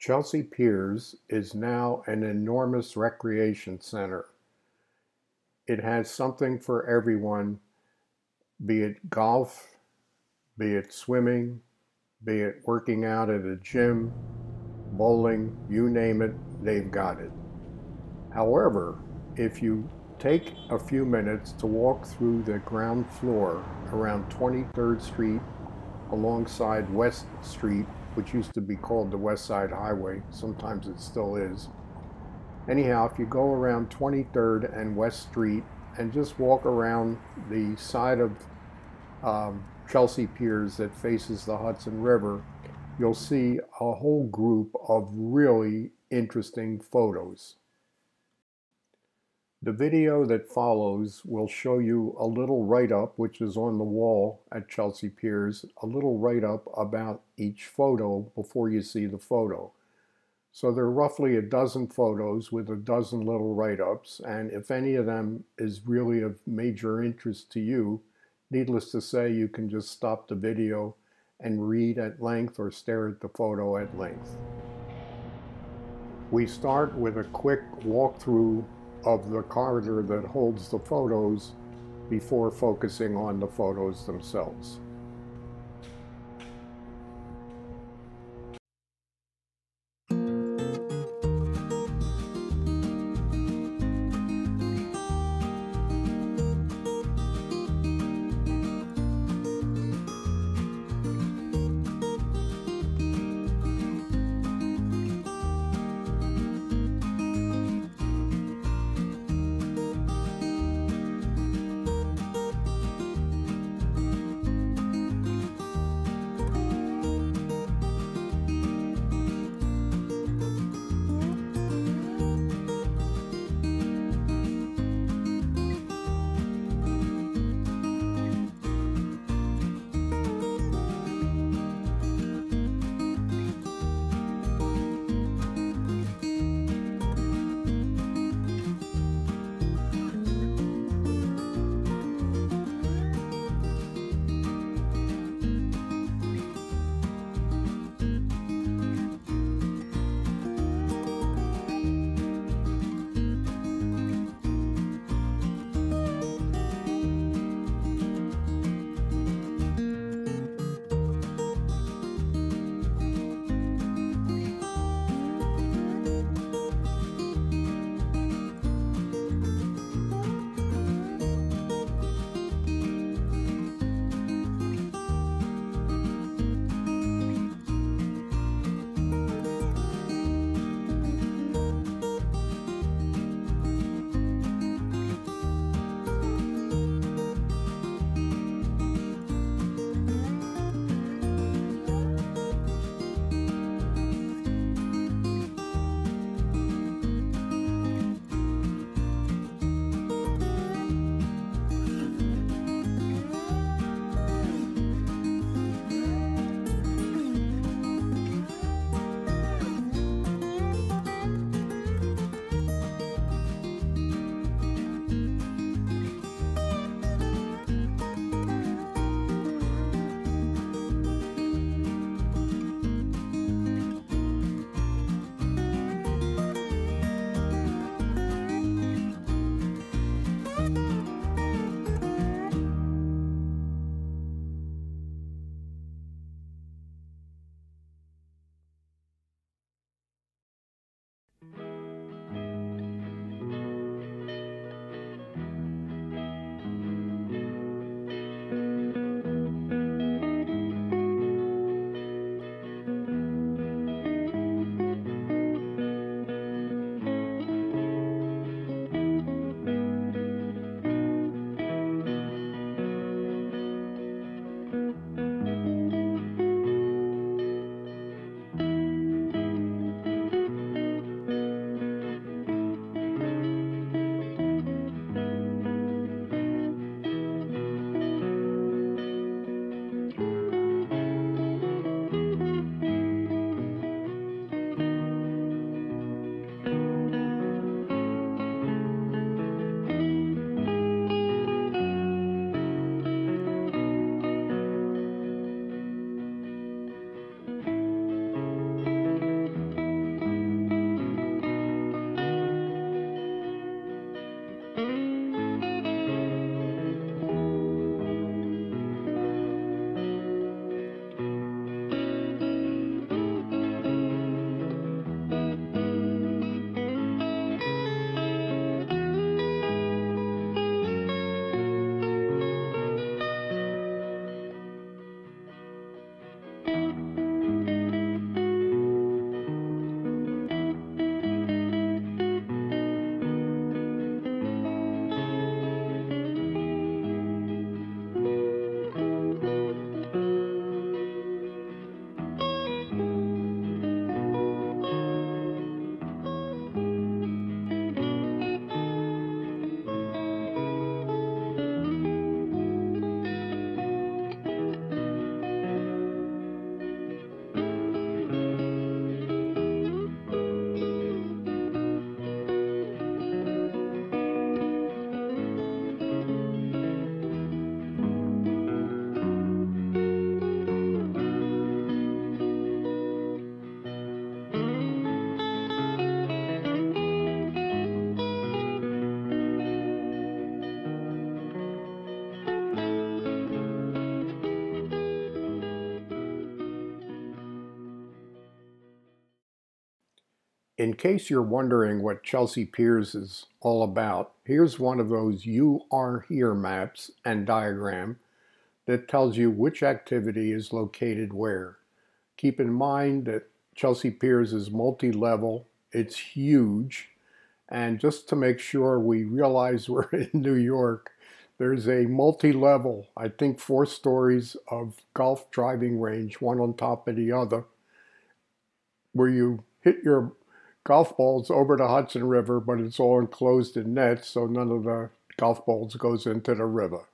Chelsea Piers is now an enormous recreation center. It has something for everyone, be it golf, be it swimming, be it working out at a gym, bowling, you name it, they've got it. However, if you take a few minutes to walk through the ground floor around 23rd Street alongside West Street which used to be called the West Side Highway. Sometimes it still is. Anyhow, if you go around 23rd and West Street and just walk around the side of um, Chelsea Piers that faces the Hudson River, you'll see a whole group of really interesting photos. The video that follows will show you a little write-up, which is on the wall at Chelsea Piers, a little write-up about each photo before you see the photo. So there are roughly a dozen photos with a dozen little write-ups, and if any of them is really of major interest to you, needless to say, you can just stop the video and read at length or stare at the photo at length. We start with a quick walkthrough of the corridor that holds the photos before focusing on the photos themselves. In case you're wondering what Chelsea Piers is all about, here's one of those You Are Here maps and diagram that tells you which activity is located where. Keep in mind that Chelsea Piers is multi-level, it's huge, and just to make sure we realize we're in New York, there's a multi-level, I think four stories of golf driving range, one on top of the other, where you hit your golf balls over the Hudson River, but it's all enclosed in nets, so none of the golf balls goes into the river.